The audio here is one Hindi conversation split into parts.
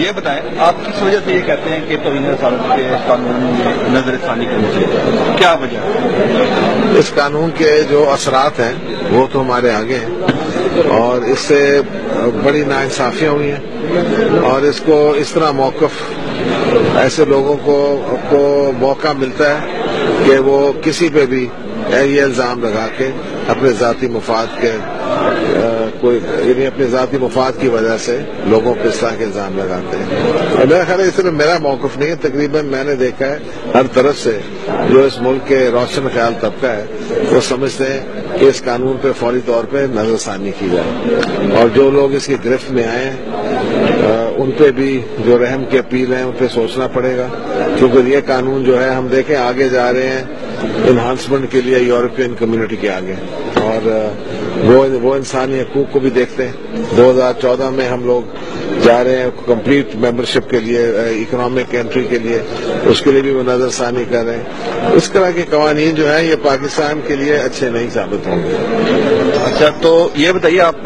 ये बताएँ, आप किस वजह से ये कहते हैं कि तोहिन रसालत के कानून में नजरसानी करनी चाहिए? क्या वजह इस कानून के जो असरात हैं, वो तो हमारे आगे हैं। और इससे बड़ी नाइंसाफियाँ हुई हैं। और इसको इस तरह मौकफ, ऐसे लोगों को को मौका मिलता है कि वो किसी पे भी ये इल्ज़ाम लगा के अपने जाति मुफाद के कोई, यानी अपने जाति मुफाद की वजह से लोगों पर इस तरह के इल्ज़ाम लगाते हैं। मेरा ख्याल है इस तरह मेरा मौकफ नहीं है, तकरीबन मैंने देखा है, हर तरफ़ से जो इस मुल्क के रोशन ख्याल तबका है, वो समझते हैं कि इस कानून पे फौरी तौर पे नजरसानी की जाए। और जो लोग इसकी गिरफ्त में आए उन पे भी जो रहम की अपील है, उन पे सोचना पड़ेगा, क्योंकि ये कानून जो है, हम देखें, आगे जा रहे हैं इन्हांसमेंट के लिए यूरोपियन कम्युनिटी के आगे और वो वो इंसानी हकूक को भी देखते हैं। 2014 में हम लोग जा रहे हैं कंप्लीट मेंबरशिप के लिए इकोनॉमिक एंट्री के लिए उसके लिए भी वो नजरसानी कर रहे हैं। इस तरह के कवानीन जो है ये पाकिस्तान के लिए अच्छे नहीं साबित होंगे। अच्छा तो ये बताइए आप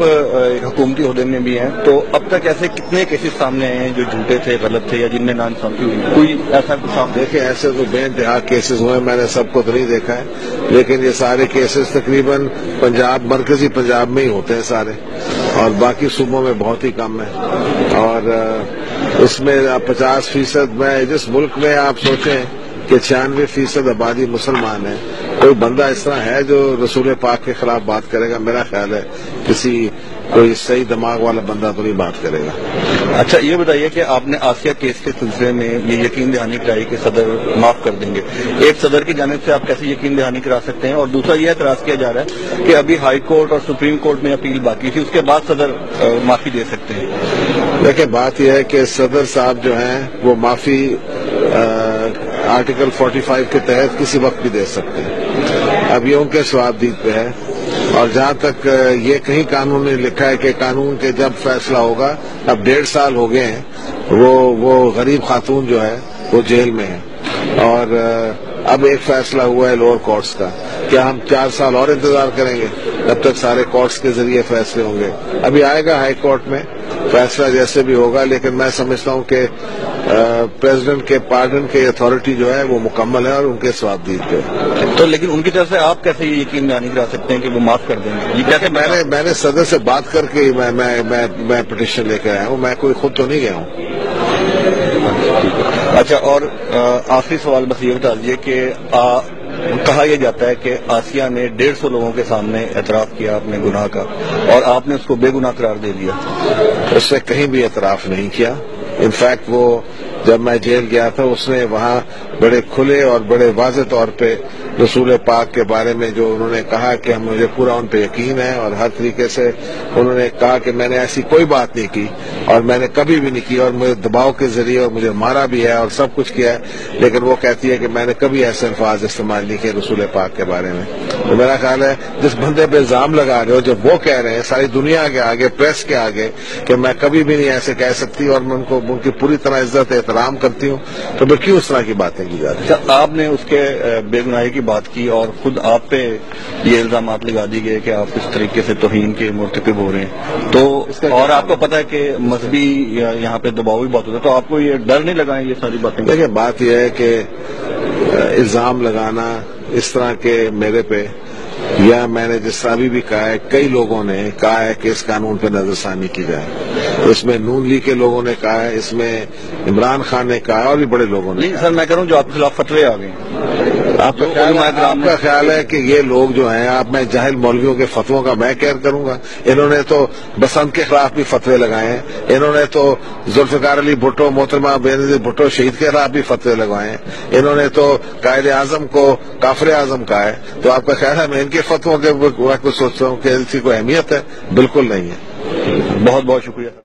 हुकूमती अहदे में भी हैं तो अब तक ऐसे कितने केसेस सामने आए हैं जो झूठे थे गलत थे या जिनमें नानसाफी हुई? कोई ऐसा कुछ आप देखिए ऐसे तो बेनतहा केसेस हुए मैंने सबको तो नहीं देखा है। लेकिन ये सारे केसेस तकरीबन पंजाब मरकजी पंजाब में ही होते हैं सारे। और बाकी सूबों में बहुत ही कम है। और उसमें पचास फ़ीसद में, जिस मुल्क में आप सोचें कि छियानवे फ़ीसद आबादी मुसलमान है, कोई बंदा इस तरह है जो रसूल पाक के खिलाफ बात करेगा? मेरा ख्याल है किसी कोई सही दिमाग वाला बंदा तो नहीं बात करेगा। अच्छा ये बताइए कि आपने आसिया केस के सिलसिले में ये यकीन दहानी कराई कि सदर माफ़ कर देंगे। एक सदर की जानब से आप कैसे यकीन दहानी करा सकते हैं? और दूसरा यह एतराज़ किया जा रहा है कि अभी हाई कोर्ट और सुप्रीम कोर्ट में अपील बाकी थी उसके बाद सदर माफ़ी दे सकते हैं। देखिए बात यह है कि सदर साहब जो हैं वो माफ़ी आर्टिकल 45 के तहत किसी वक्त भी दे सकते हैं। अब ये उनके स्वाबदीद पे है। और जहाँ तक ये कहीं कानून ने लिखा है कि कानून के जब फैसला होगा, अब डेढ़ साल हो गए हैं, वो वो गरीब खातून जो है, वो जेल में है। और अब एक फैसला हुआ है लोअर कोर्ट्स का, क्या हम चार साल और इंतज़ार करेंगे, तब तक सारे कोर्ट्स के ज़रिए फैसले होंगे। अभी आएगा हाई कोर्ट में, फैसला जैसे भी होगा, लेकिन मैं समझता हूँ कि प्रेसिडेंट के पार्डन की अथॉरिटी जो है वो मुकम्मल है और उनके स्वाबदीद पे तो लेकिन उनकी तरफ़ से आप कैसे ये यकीन नहीं करा सकते हैं कि वो माफ़ कर देंगे? ये कैसे मैंने मैंने सदर से बात करके मैं मैं मैं, मैं पिटिशन लेकर आया हूँ। मैं कोई खुद तो नहीं गया हूँ। अच्छा और आखिरी सवाल बस ये बता दीजिए कि कहा यह जाता है कि आसिया ने डेढ़ सौ लोगों के सामने एतराफ किया अपने गुनाह का और आपने उसको बेगुनाह करार दे दिया। उसने कहीं भी एतराफ नहीं किया। इनफैक्ट वो जब मैं जेल गया था, उसने वहाँ बड़े खुले और बड़े वाज तौर पे रसूल पाक के बारे में जो उन्होंने कहा कि हम मुझे पूरा उन पर यकीन है और हर तरीके से उन्होंने कहा कि मैंने ऐसी कोई बात नहीं की और मैंने कभी भी नहीं की और मुझे दबाव के ज़रिए और मुझे मारा भी है और सब कुछ किया है। लेकिन वो कहती है कि मैंने कभी ऐसे अल्फाज इस्तेमाल नहीं किए रसूल पाक के बारे में। तो मेरा ख्याल है, जिस बंदे पे इल्ज़ाम लगा रहे हो, जब वो कह रहे हैं, सारी दुनिया के आगे, प्रेस के आगे, कि मैं कभी भी नहीं ऐसे कह सकती और मैं उनको, उनकी पूरी तरह इज़्ज़त एहतराम करती हूँ तो मैं क्यों उस तरह की बातें की जाती अच्छा आपने उसके बेगुनाही की बात की और खुद आप पे ये इल्ज़ाम लगा दिए गए कि आप इस तरीके से तोहन के मुरतकब हो रहे हैं। तो और आपको पता है कि मजहबी यहाँ पे दबाव भी बहुत होता है तो आपको ये डर नहीं लगा ये सारी बातें? देखिए बात यह है कि इल्ज़ाम लगाना इस तरह के मेरे पे या मैंने जिस अभी भी कहा है, कई लोगों ने कहा है कि इस कानून पर नजरसानी की जाए। इसमें नून ली के लोगों ने कहा है, इसमें इमरान खान ने कहा है, और भी बड़े लोगों ने सर, मैं करूँ जो आपके खिलाफ फतवे आ गए। आपका ख्याल आपका ख्याल है कि ये लोग जो हैं आप मैं जाहिल मौलवियों के फतवों का मैं केयर करूँगा। इन्होंने तो बसंत के खिलाफ भी फतवे लगाए हैं। इन्होंने तो जुल्फकार अली भुट्टो मोहतरमा बेनजीर भुट्टो शहीद के खिलाफ भी फतवे लगाए हैं। इन्होंने तो कायद आज़म को काफर आज़म कहा है। तो आपका ख्याल है मैं इनके फतवों के सोचता हूँ कि इनकी कोई अहमियत है? बिल्कुल नहीं है। बहुत बहुत शुक्रिया।